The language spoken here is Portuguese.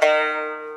Música